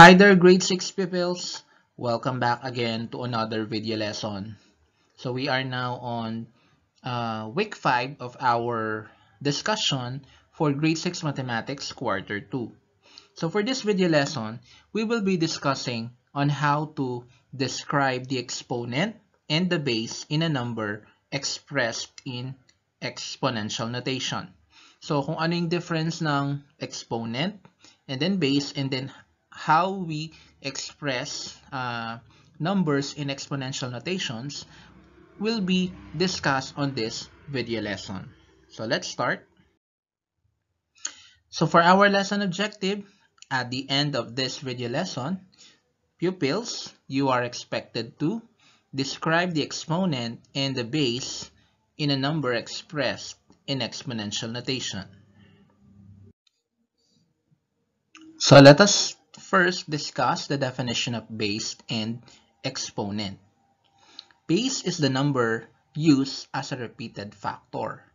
Hi there grade 6 pupils! Welcome back again to another video lesson. So we are now on uh, week 5 of our discussion for grade 6 mathematics quarter 2. So for this video lesson, we will be discussing on how to describe the exponent and the base in a number expressed in exponential notation. So kung ano yung difference ng exponent and then base and then how we express uh, numbers in exponential notations will be discussed on this video lesson. So let's start. So for our lesson objective, at the end of this video lesson, pupils, you are expected to describe the exponent and the base in a number expressed in exponential notation. So let us first discuss the definition of base and exponent. Base is the number used as a repeated factor.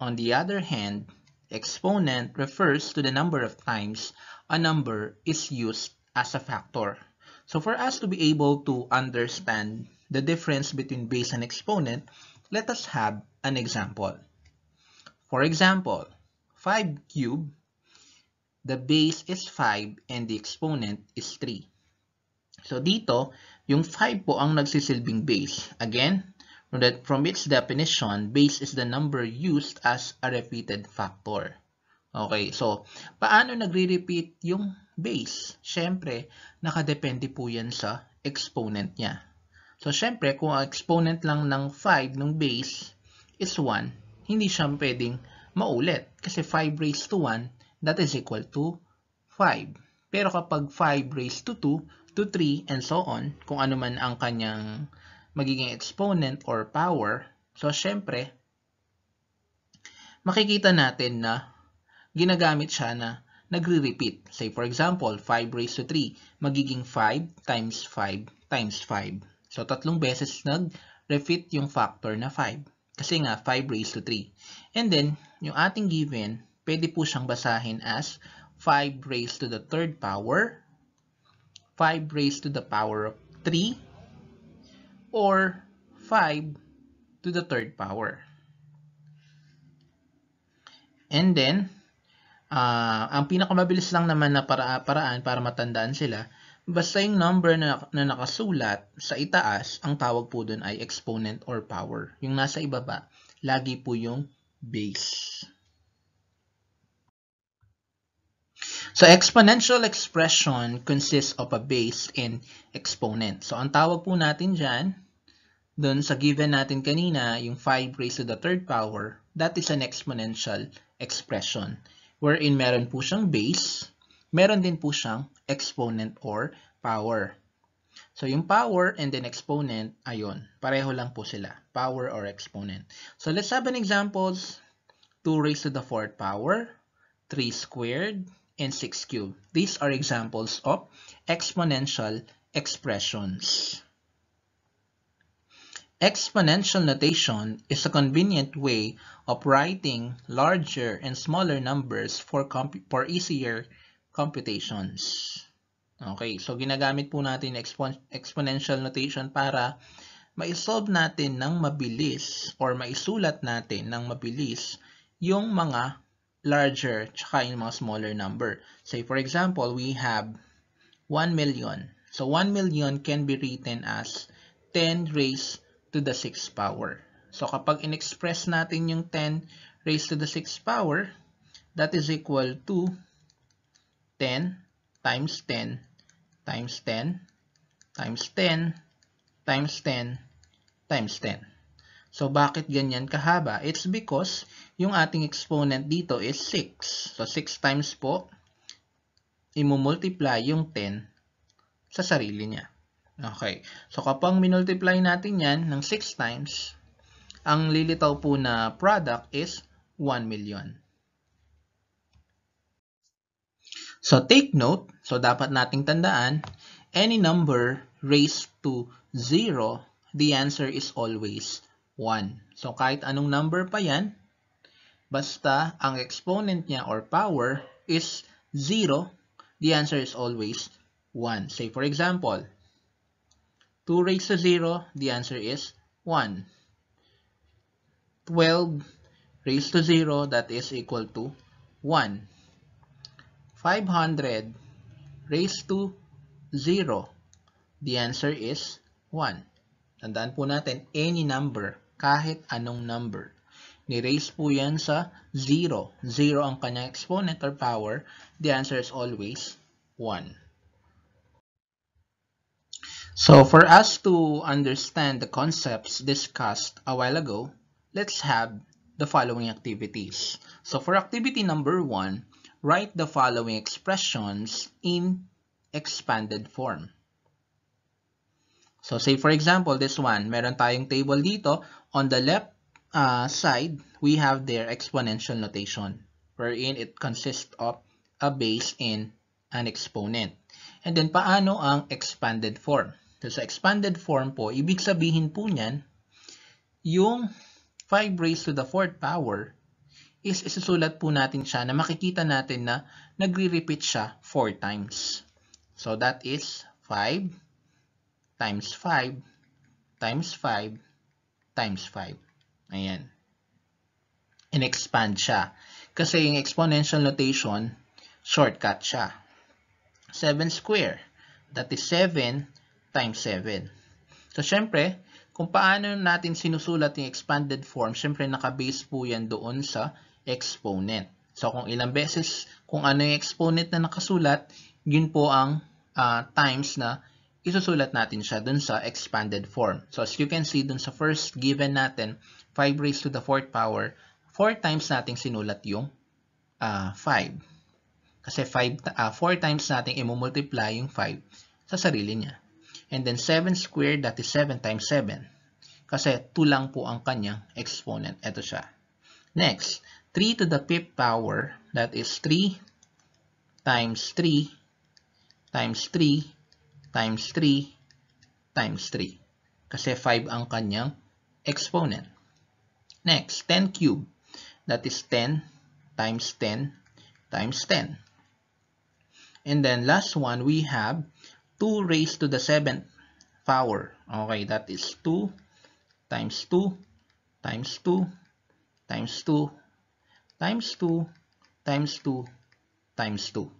On the other hand, exponent refers to the number of times a number is used as a factor. So for us to be able to understand the difference between base and exponent, let us have an example. For example, 5 cubed the base is 5 and the exponent is 3. So dito, yung 5 po ang nagsisilbing base. Again, that, from its definition, base is the number used as a repeated factor. Okay, so paano nagre-repeat yung base? Siyempre, nakadepende po yan sa exponent niya. So, syempre, kung ang exponent lang ng 5 ng base is 1, hindi siya pwedeng maulit. Kasi 5 raised to 1 that is equal to 5. Pero kapag 5 raised to 2, to 3, and so on, kung ano man ang kanyang magiging exponent or power, so syempre, makikita natin na ginagamit siya na nagre-repeat. Say for example, 5 raised to 3, magiging 5 times 5 times 5. So tatlong beses nag-repeat yung factor na 5. Kasi nga, 5 raised to 3. And then, yung ating given, pwede po siyang basahin as 5 raised to the third power, 5 raised to the power of 3, or 5 to the third power. And then, uh, ang pinakamabilis lang naman na para, paraan para matandaan sila, basta yung number na, na nakasulat sa itaas, ang tawag po dun ay exponent or power. Yung nasa ibaba, lagi po yung base. So, exponential expression consists of a base and exponent. So, ang tawag po natin dyan, dun sa given natin kanina, yung 5 raised to the third power, that is an exponential expression. Wherein meron po siyang base, meron din po siyang exponent or power. So, yung power and then exponent, ayon, pareho lang po sila, power or exponent. So, let's have an examples. 2 raised to the fourth power, 3 squared, and 6 cubed. These are examples of exponential expressions. Exponential notation is a convenient way of writing larger and smaller numbers for, for easier computations. Okay, so ginagamit po natin expo exponential notation para maisolve natin ng mabilis or maisulat natin ng mabilis yung mga larger tsaka yung mga smaller number. Say for example, we have 1 million. So 1 million can be written as 10 raised to the 6th power. So kapag in-express natin yung 10 raised to the 6th power, that is equal to 10 times 10 times 10 times 10 times 10 times 10. So, bakit ganyan kahaba? It's because yung ating exponent dito is 6. So, 6 times po, imumultiply yung 10 sa sarili niya. Okay. So, kapag minultiply natin yan ng 6 times, ang lilitaw po na product is 1 million. So, take note. So, dapat nating tandaan, any number raised to 0, the answer is always 1. So, kahit anong number pa yan, basta ang exponent niya or power is 0, the answer is always 1. Say for example, 2 raised to 0, the answer is 1. 12 raised to 0, that is equal to 1. 500 raised to 0, the answer is 1. Tandaan po natin, any number, kahit anong number. Ni-raise po yan sa 0. 0 ang kanyang exponent or power. The answer is always 1. So for us to understand the concepts discussed a while ago, let's have the following activities. So for activity number 1, write the following expressions in expanded form. So say for example, this one, meron tayong table dito. On the left uh, side, we have their exponential notation, wherein it consists of a base and an exponent. And then, paano ang expanded form? So, sa expanded form po, ibig sabihin po niyan, yung 5 raised to the 4th power is isusulat po natin siya na makikita natin na nagre-repeat siya 4 times. So, that is 5 times 5 times 5 times 5. Ayan. In-expand siya. Kasi yung exponential notation, shortcut siya. 7 square. That is 7 times 7. So, syempre, kung paano natin sinusulat yung expanded form, syempre nakabase po yan doon sa exponent. So, kung ilang beses, kung ano yung exponent na nakasulat, yun po ang uh, times na isusulat natin siya dun sa expanded form. So, as you can see dun sa first given natin, 5 raised to the 4th power, 4 times natin sinulat yung uh, ah, 5. Kasi 5, uh, 4 times natin imumultiply yung 5 sa sarili niya. And then 7 squared, that is 7 times 7. Kasi 2 lang po ang kanyang exponent. Ito siya. Next, 3 to the 5th power, that is 3 times 3 times 3 times 3 times 3. Kasi 5 ang kanyang exponent. Next, 10 cube. That is 10 times 10 times 10. And then last one, we have 2 raised to the 7th power. Okay, that is 2 times 2 times 2 times 2 times 2 times 2 times 2.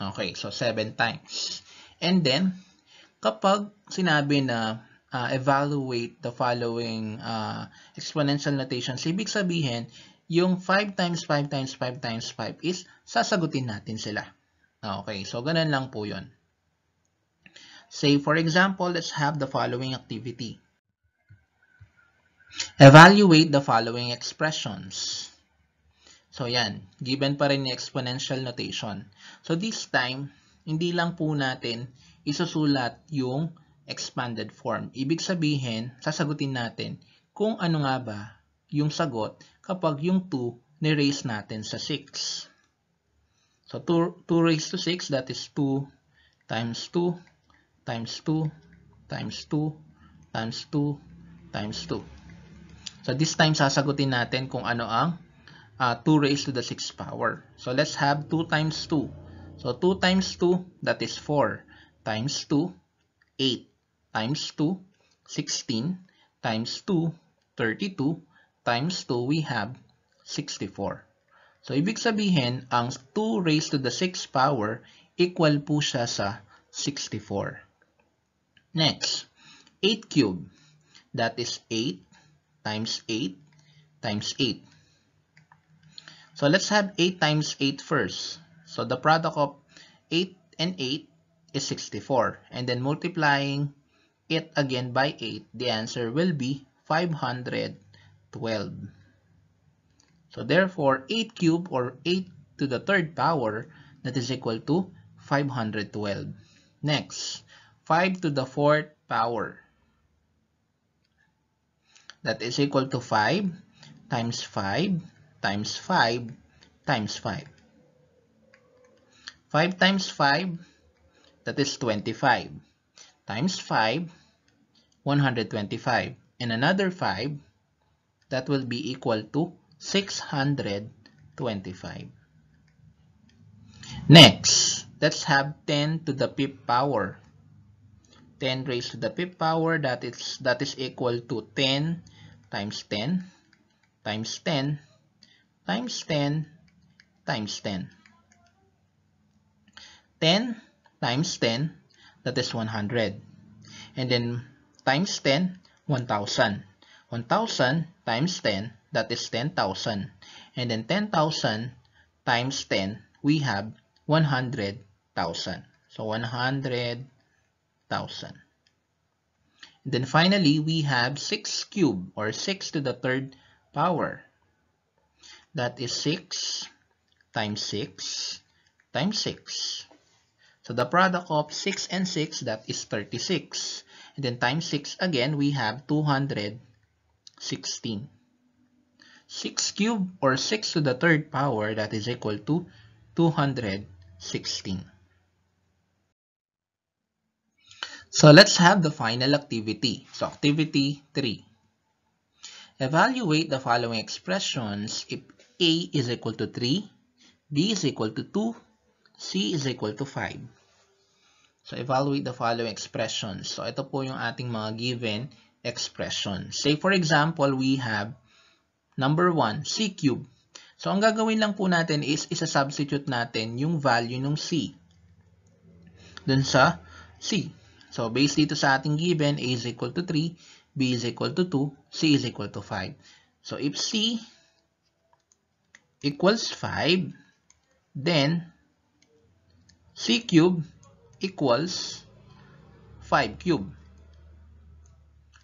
Okay, so 7 times. And then, kapag sinabi na uh, evaluate the following uh, exponential notations, ibig sabihin, yung 5 times 5 times 5 times 5 is sasagutin natin sila. Okay, so ganun lang po yun. Say, for example, let's have the following activity. Evaluate the following expressions. So, yan. Given pa rin ni exponential notation. So, this time, hindi lang po natin isusulat yung expanded form. Ibig sabihin, sasagutin natin kung ano nga ba yung sagot kapag yung 2 ni-raise natin sa 6. So 2, 2 raised to 6, that is 2 times 2 times 2 times 2 times 2 times 2. So this time sasagutin natin kung ano ang uh, 2 raised to the 6th power. So let's have 2 times 2. So 2 times 2, that is 4 times 2, 8 times 2, 16 times 2, 32 times 2, we have 64. So, ibig sabihin, ang 2 raised to the 6th power equal po siya sa 64. Next, 8 cube. That is 8 times 8 times 8. So, let's have 8 times 8 first. So, the product of 8 and 8 is 64. And then multiplying it again by 8, the answer will be 512. So therefore, 8 cube or 8 to the third power, that is equal to 512. Next, 5 to the fourth power. That is equal to 5 times 5 times 5 times 5. 5 times 5 that is 25 times 5 125 and another 5 that will be equal to 625 next let's have 10 to the fifth power. 10 raised to the fifth power, that is, that is equal to 10 times 10 times 10 times 10 times 10. 10 times 10, that is 100. And then times 10, 1,000. 1,000 times 10, that is 10,000. And then 10,000 times 10, we have 100,000. So 100,000. Then finally, we have 6 cube or 6 to the third power. That is 6 times 6 times 6. So the product of 6 and 6, that is 36. And then times 6 again, we have 216. 6 cubed or 6 to the third power, that is equal to 216. So let's have the final activity. So activity 3. Evaluate the following expressions if A is equal to 3, B is equal to 2, C is equal to 5. So evaluate the following expressions. So ito po yung ating mga given expressions. Say for example, we have number 1, C cube. So ang gagawin lang po natin is isa-substitute natin yung value ng C dun sa C. So, based dito sa ating given, A is equal to 3, B is equal to 2, C is equal to 5. So, if C equals 5, then C cube equals 5 cube.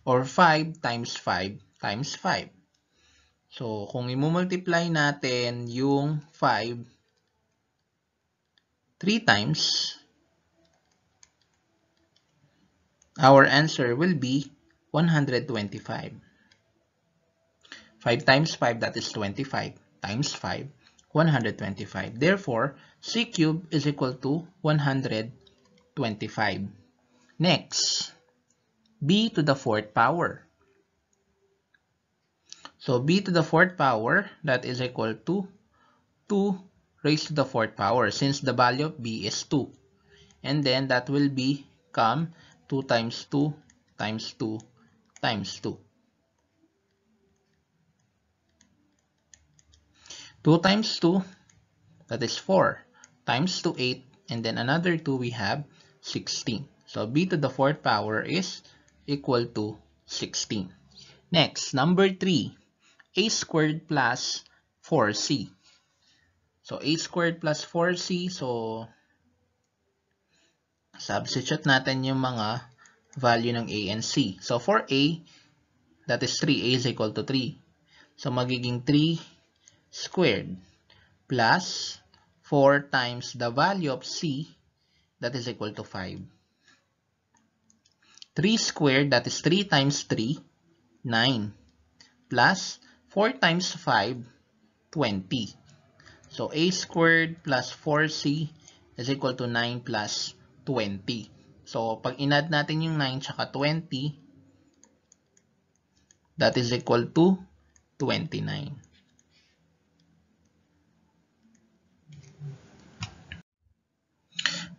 Or 5 times 5 times 5. So, kung i-multiply natin yung 5 3 times, Our answer will be 125. 5 times 5, that is 25, times 5, 125. Therefore, C cubed is equal to 125. Next, B to the fourth power. So B to the fourth power, that is equal to 2 raised to the fourth power since the value of B is 2. And then that will become 2 times 2 times 2 times 2. 2 times 2, that is 4, times 2, 8, and then another 2 we have 16. So b to the fourth power is equal to 16. Next, number 3, a squared plus 4c. So a squared plus 4c, so substitute natin yung mga value ng A and C. So, for A, that is 3. A is equal to 3. So, magiging 3 squared plus 4 times the value of C, that is equal to 5. 3 squared, that is 3 times 3, 9. Plus 4 times 5, 20. So, A squared plus 4C is equal to 9 plus 20. So, pag inad natin yung 9 tsaka 20, that is equal to 29.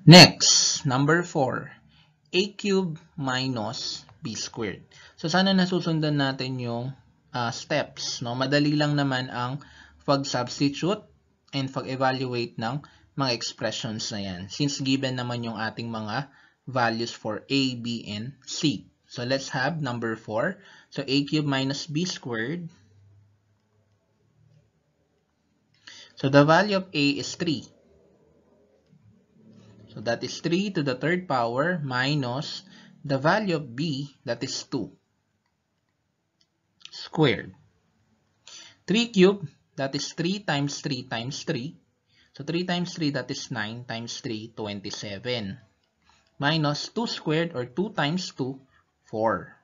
Next, number 4, a cube minus b squared. So, sana nasusundan natin yung uh, steps. No? Madali lang naman ang pag-substitute and pag-evaluate ng mga expressions na yan. Since given naman yung ating mga values for a, b, and c. So let's have number 4. So a cubed minus b squared. So the value of a is 3. So that is 3 to the third power minus the value of b, that is 2 squared. 3 cubed, that is 3 times 3 times 3 so 3 times 3, that is 9 times 3, 27. Minus 2 squared or 2 times 2, 4.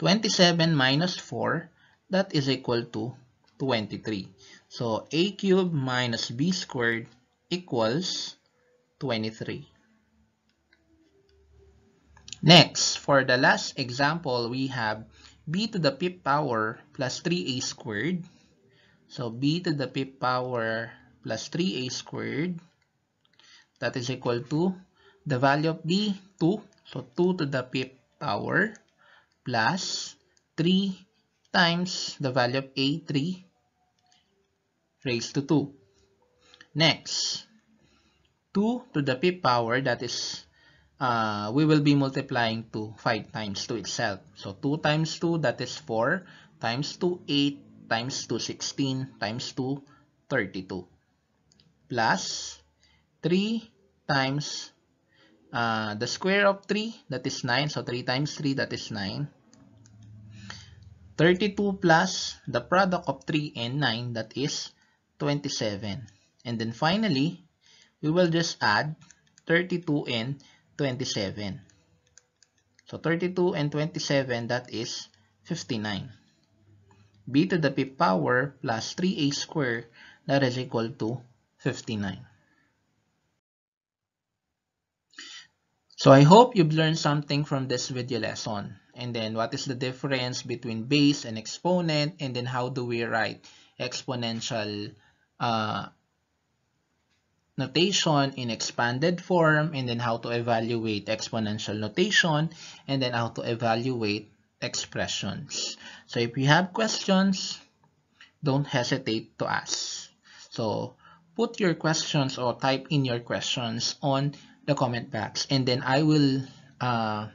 27 minus 4, that is equal to 23. So a cubed minus b squared equals 23. Next, for the last example, we have b to the fifth power plus 3a squared So b to the fifth power plus 3a squared that is equal to the value of b, 2. So 2 to the fifth power plus 3 times the value of a, 3 raised to 2. Next, 2 to the fifth power, that is, uh, we will be multiplying to 5 times 2 itself. So 2 times 2, that is 4, times 2, 8, times 2, 16, times 2, 32. Plus 3 times uh, the square of 3, that is 9. So 3 times 3, that is 9. 32 plus the product of 3 and 9, that is 27. And then finally, we will just add 32 and 27. So 32 and 27, that is 59. b to the fifth power plus 3a squared, that is equal to 59. So I hope you've learned something from this video lesson. And then what is the difference between base and exponent and then how do we write exponential uh, notation in expanded form and then how to evaluate exponential notation and then how to evaluate expressions. So if you have questions, don't hesitate to ask. So put your questions or type in your questions on the comment box and then I will uh,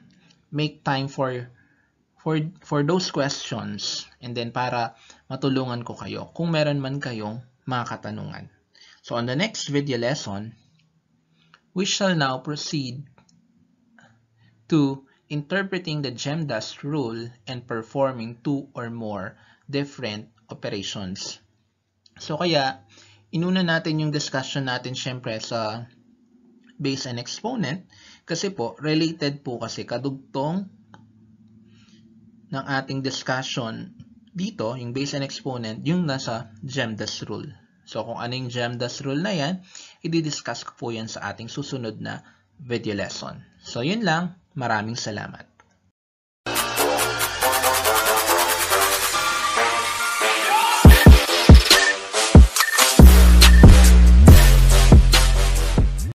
make time for for for those questions and then para matulungan ko kayo kung meron man kayong mga katanungan. So on the next video lesson, we shall now proceed to interpreting the GEMDAS rule and performing two or more different operations. So kaya, inuna natin yung discussion natin syempre sa base and exponent kasi po, related po kasi kadugtong ng ating discussion dito, yung base and exponent, yung nasa GEMDAS rule. So kung anong GEMDAS rule na yan, i-discuss ko po yan sa ating susunod na video lesson. So yun lang, maraming salamat.